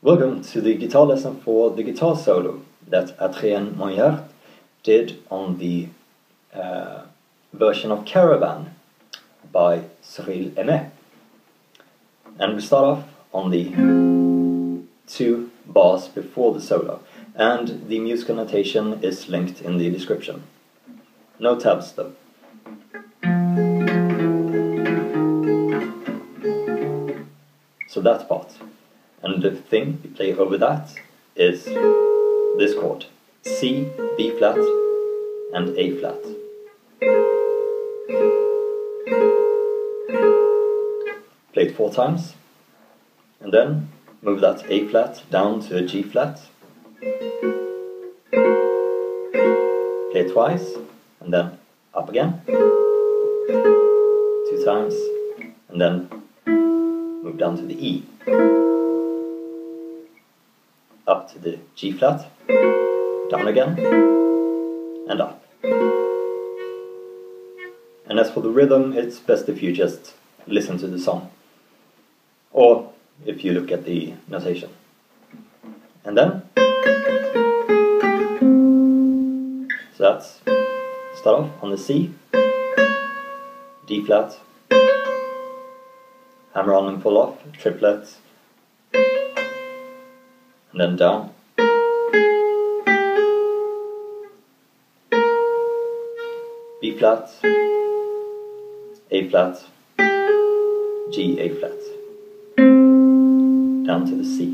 Welcome to the guitar lesson for the guitar solo that Adrien Moignard did on the uh, version of Caravan by Cyrille Aimée. And we start off on the two bars before the solo, and the musical notation is linked in the description. No tabs though. So that part. And the thing you play over that is this chord C, B flat, and A flat. Play it four times, and then move that A flat down to a G flat. Play it twice, and then up again. Two times, and then move down to the E. Up to the G flat, down again, and up. And as for the rhythm, it's best if you just listen to the song. Or if you look at the notation. And then, so that's start off on the C, D flat, hammer on and pull off, triplet, and then down. B flat, A flat, G, A flat, down to the C.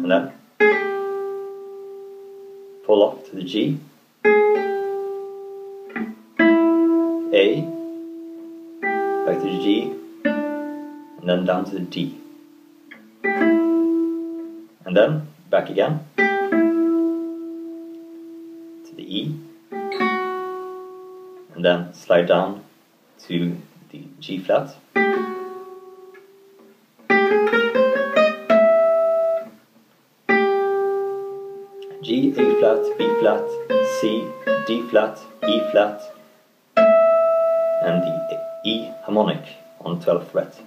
And then pull off to the G, A, back to the G, and then down to the D. And then back again to the E, and then slide down to the G flat. G, A flat, B flat, C, D flat, E flat, and the E harmonic on 12th fret.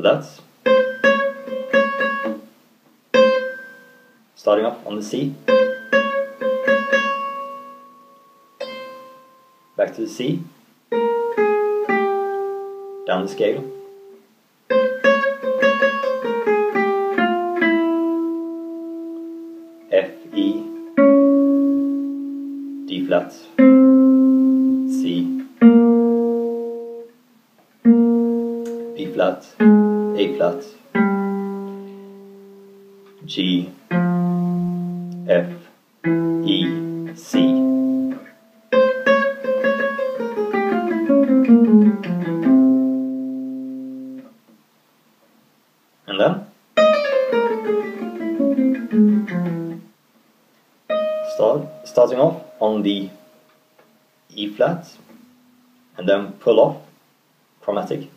So that's starting off on the C, back to the C, down the scale, F, E, D flat, C, B flat, A flat, G, F, E, C. And then start starting off on the E flat and then pull off chromatic.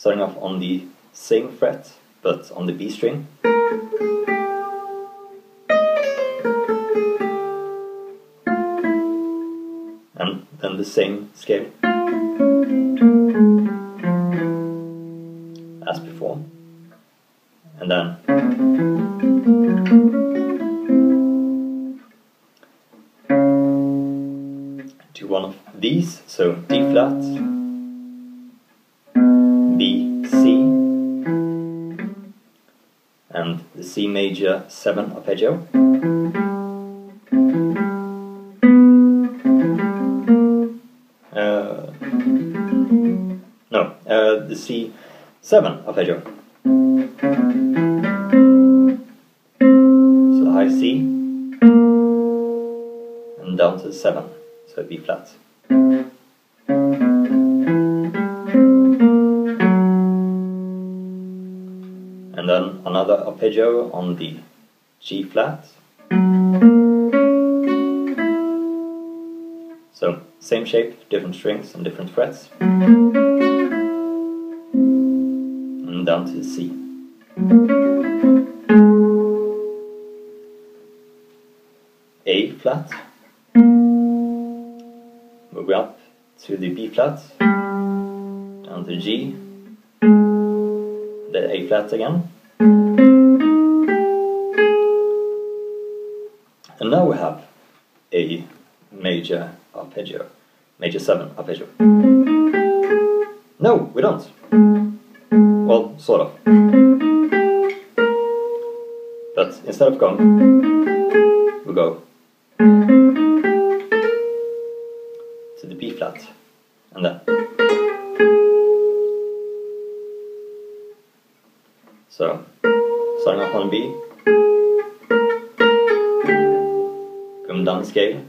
Starting off on the same fret but on the B string. And then the same scale B, C, and the C major 7 arpeggio. Uh, no, uh, the C7 arpeggio. So high C and down to the 7, so B flat. Arpeggio on the G flat. So same shape, different strings and different frets. And down to the C. flat, move up to the B flat, down to G, the A flat again. Now we have a major arpeggio, major 7 arpeggio. No, we don't. Well, sort of. But instead of going, we go to the B flat and then. So, starting off on B, scale.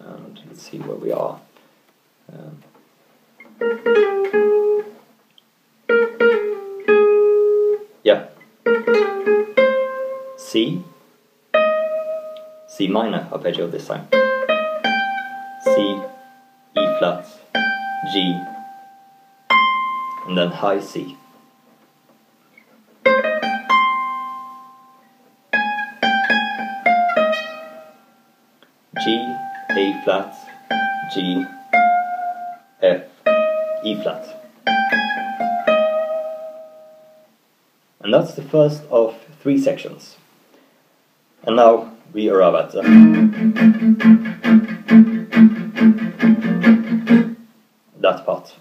And let's see where we are. Um, yeah. C, C minor arpeggio this time. C, E flat, G, and then high C. flat, G, F, E flat. And that's the first of three sections. And now we arrive at uh, that part.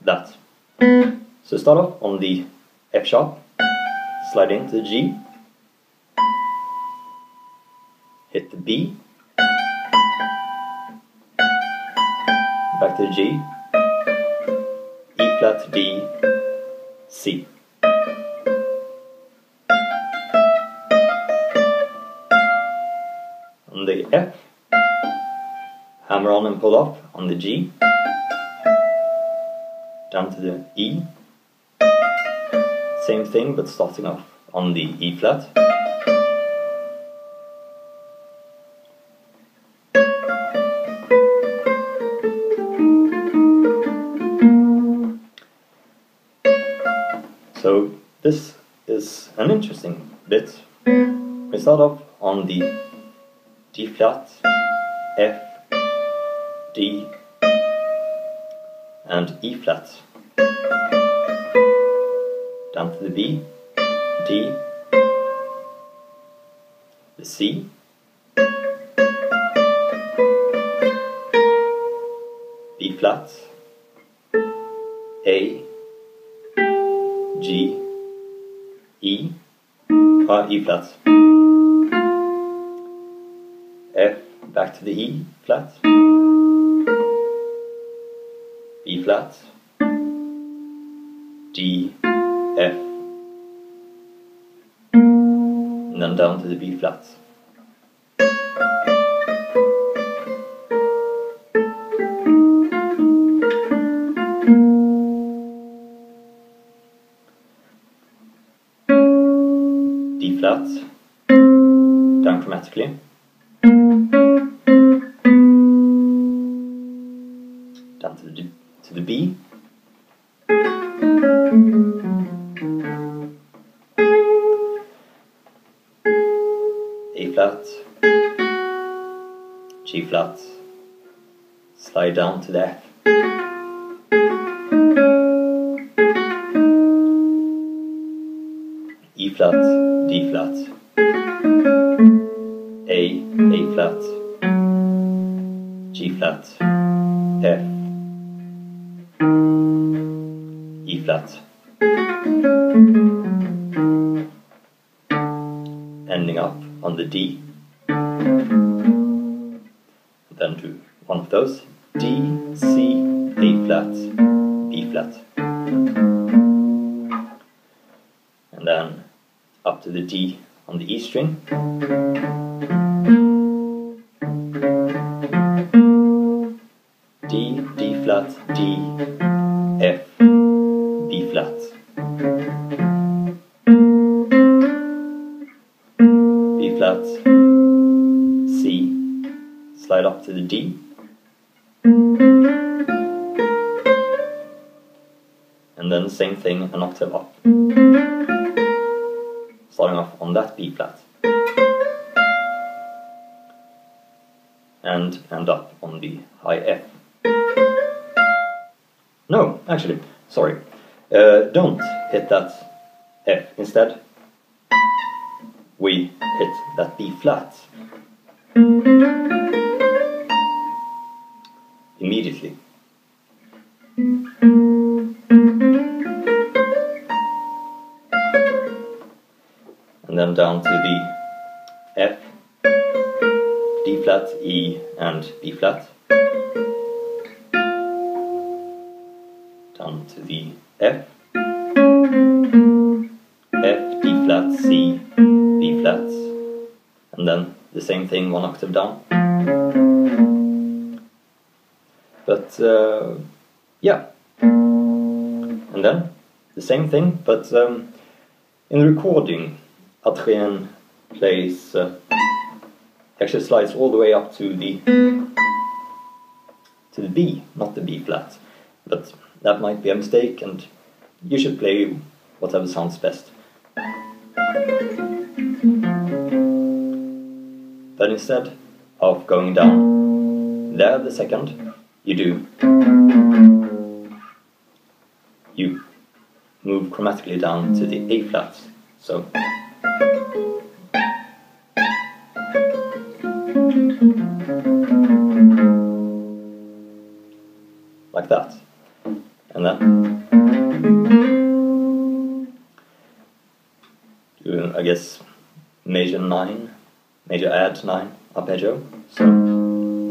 That. So start off on the F sharp, slide into the G, B, back to G, E flat, D, C. On the F, hammer on and pull off on the G, down to the E, same thing but starting off on the E flat. Interesting bit. We start off on the D flat, F, D, and E flat. Down to the B, D, the C, B flat, A, G, E, E flat, F, back to the E flat, B flat, D, F, and then down to the B flat. Down. Down to the, to the B. A flat, G flat, slide down to the F. E flat, D flat, A, A flat, G flat, F, E flat. Ending up on the D. Then to one of those D, C, A flat, B flat. And then up to the D on the E string. Starting off on that B flat. And end up on the high F. No, actually, sorry. Uh, don't hit that F. Instead, we hit that B flat. Immediately. Down to the F, D flat, E, and B flat. Down to the F, F, D flat, C, B flat, and then the same thing one octave down. But uh, yeah, and then the same thing, but um, in the recording, Adrien plays uh, actually slides all the way up to the to the B, not the B flat, but that might be a mistake, and you should play whatever sounds best. But instead of going down there the second, you do you move chromatically down to the A flat. So like that. And then I guess major nine, major add nine arpeggio. So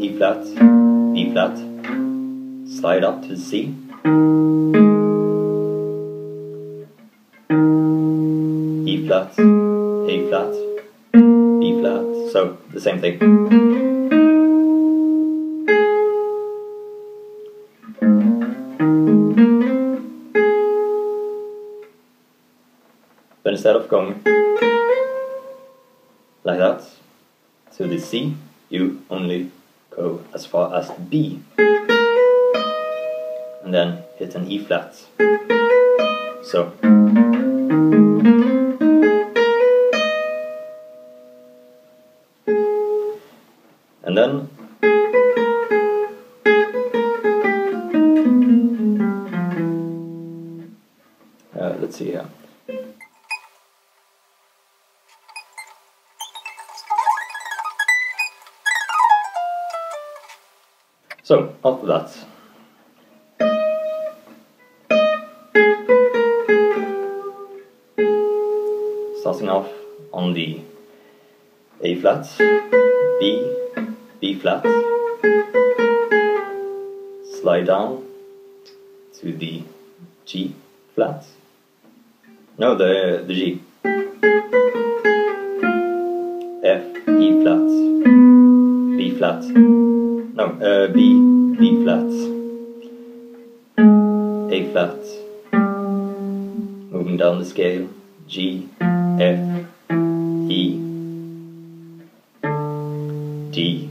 E flat, B flat, slide up to C. E flat, A flat, B flat, so the same thing. But instead of going like that to the C, you only go as far as B and then hit an E flat. So starting off on the A flat, B, B flat, slide down to the G flat, no the, the G, F, E flat, B flat, no, uh, B, B flat, A flat, moving down the scale, G, F, E, D,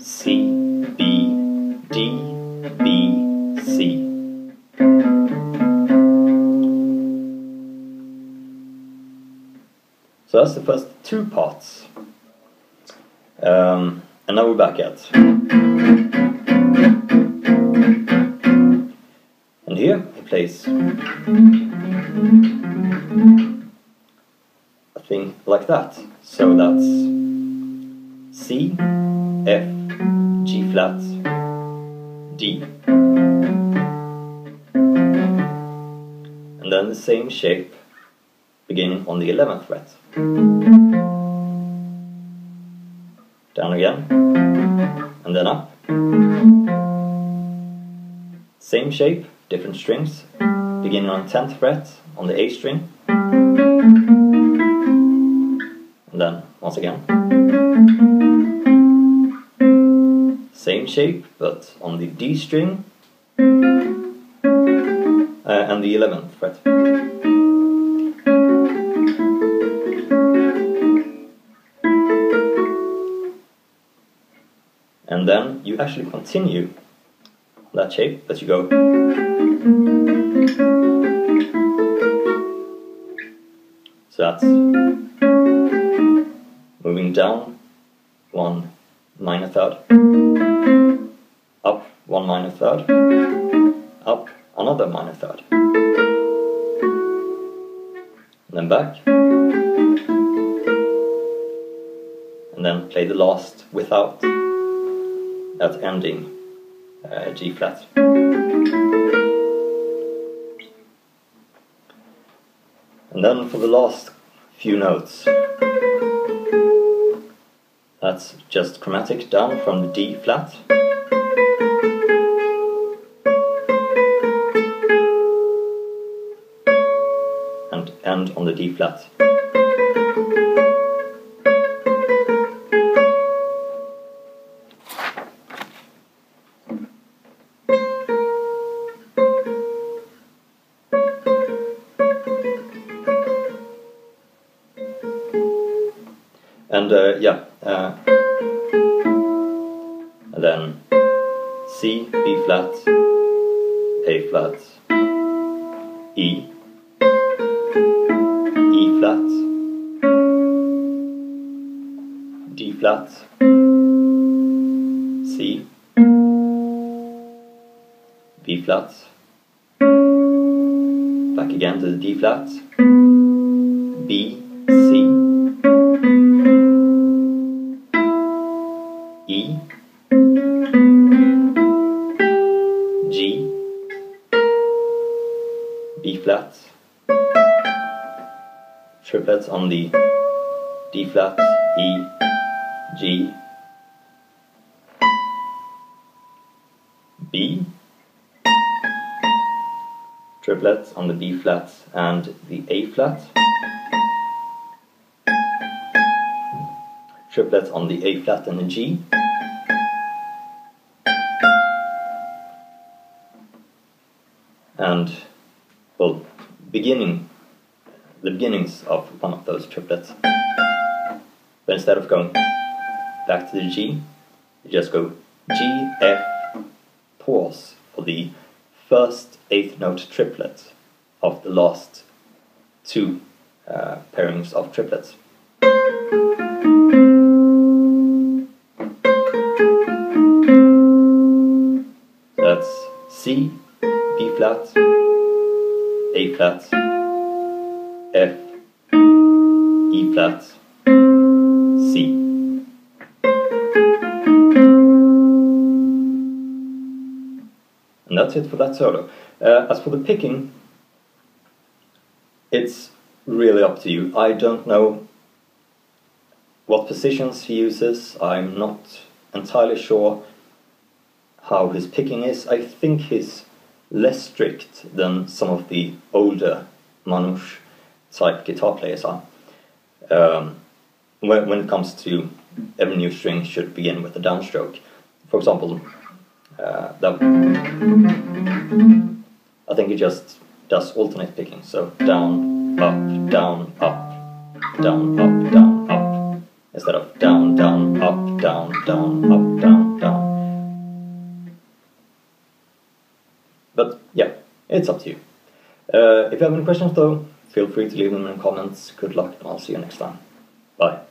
C, B, D, B, C. So that's the first two parts. Um, and now we're back at. And here he plays that. So that's C, F, G flat, D. And then the same shape beginning on the 11th fret. Down again, and then up. Same shape, different strings, beginning on 10th fret on the A string, then once again. Same shape, but on the D string uh, and the 11th fret. And then you actually continue that shape, but you go. So that's moving down one minor third, up one minor third, up another minor third, and then back, and then play the last without that ending uh, G flat. And then for the last few notes, that's just chromatic down from the D flat. And end on the D flat. And uh, yeah, uh, flat, A flat, E, E flat, D flat, C, B flat, back again to the D flat, B, C, on the D flat, E, G, B, triplets on the B flat and the A flat, triplets on the A flat and the G, and well, beginning the beginnings of one of those triplets. But instead of going back to the G, you just go G, F, pause for the first eighth note triplet of the last two uh, pairings of triplets. That's C, B flat, A flat, F, E flat, C. And that's it for that solo. Uh, as for the picking, it's really up to you. I don't know what positions he uses. I'm not entirely sure how his picking is. I think he's less strict than some of the older Manouche type guitar players are. Um, when, when it comes to every new string should begin with a downstroke. For example, uh, that I think it just does alternate picking. So down, up, down, up, down, up, down, up, instead of down, down, up, down, down, up, down, down. But yeah, it's up to you. Uh, if you have any questions though, feel free to leave them in the comments. Good luck and I'll see you next time. Bye.